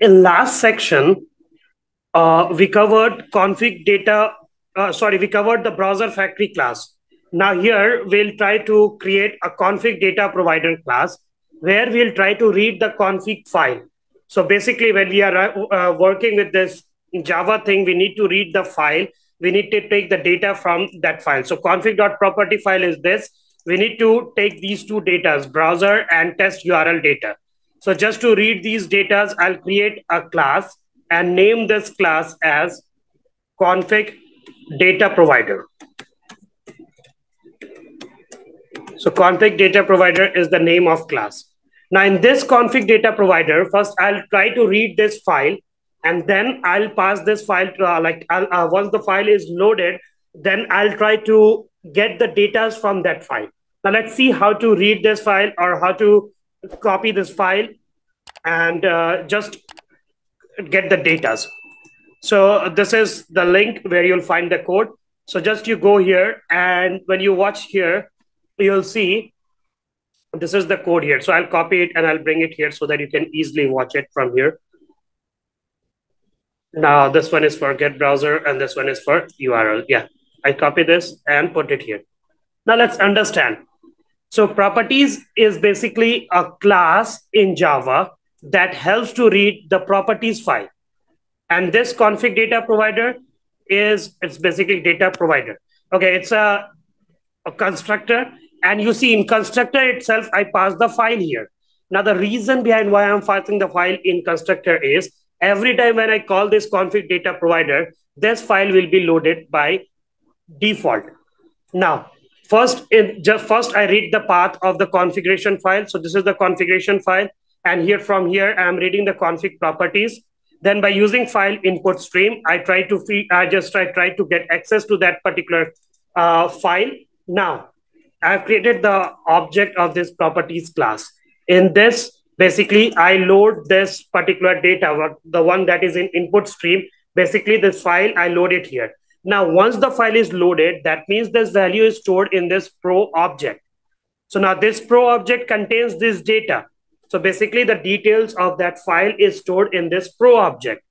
in last section, uh, we covered config data, uh, sorry, we covered the browser factory class. Now here we'll try to create a config data provider class where we'll try to read the config file. So basically when we are uh, working with this Java thing, we need to read the file. We need to take the data from that file. So config.property file is this. We need to take these two data, browser and test URL data. So just to read these data, I'll create a class and name this class as config data provider. So config data provider is the name of class. Now in this config data provider, first I'll try to read this file and then I'll pass this file to uh, like uh, once the file is loaded, then I'll try to get the data from that file. Now let's see how to read this file or how to copy this file and uh, just get the data. So this is the link where you'll find the code. So just you go here and when you watch here, you'll see this is the code here. So I'll copy it and I'll bring it here so that you can easily watch it from here. Now this one is for get browser and this one is for URL. Yeah, I copy this and put it here. Now let's understand. So properties is basically a class in Java that helps to read the properties file. And this config data provider is, it's basically data provider. Okay, it's a, a constructor. And you see in constructor itself, I pass the file here. Now, the reason behind why I'm passing the file in constructor is every time when I call this config data provider, this file will be loaded by default. Now, first, in just first I read the path of the configuration file. So this is the configuration file. And here from here, I'm reading the config properties. Then by using file input stream, I try to feed, I just try, try to get access to that particular uh, file. Now, I've created the object of this properties class. In this, basically, I load this particular data, the one that is in input stream. Basically, this file, I load it here. Now, once the file is loaded, that means this value is stored in this pro object. So now this pro object contains this data. So basically the details of that file is stored in this pro object.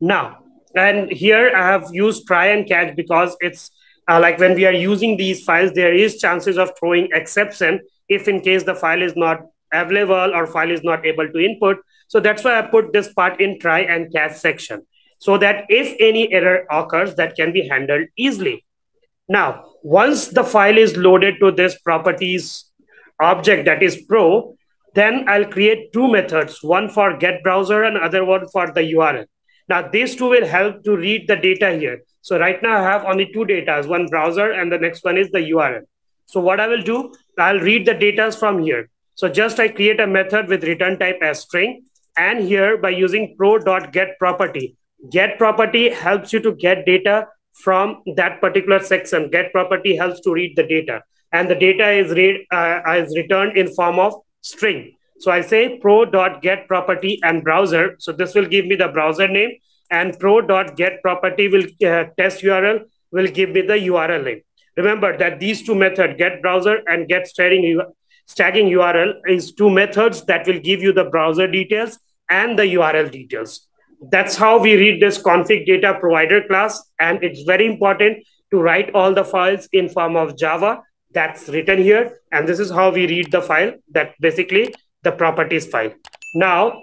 Now, and here I have used try and catch because it's uh, like when we are using these files, there is chances of throwing exception if in case the file is not available or file is not able to input. So that's why I put this part in try and catch section so that if any error occurs, that can be handled easily. Now, once the file is loaded to this properties object that is pro, then I'll create two methods, one for get browser and other one for the URL. Now these two will help to read the data here. So right now I have only two data, one browser and the next one is the URL. So what I will do, I'll read the data from here. So just I create a method with return type as string and here by using pro.get property. Get property helps you to get data from that particular section. Get property helps to read the data and the data is read uh, is returned in form of string. So I say pro.get property and browser. So this will give me the browser name and pro.get property will uh, test URL will give me the URL name. Remember that these two methods, get browser and get staging, staging URL is two methods that will give you the browser details and the URL details. That's how we read this config data provider class. And it's very important to write all the files in form of Java that's written here. And this is how we read the file that basically the properties file. Now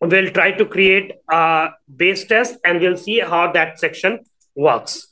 we'll try to create a base test and we'll see how that section works.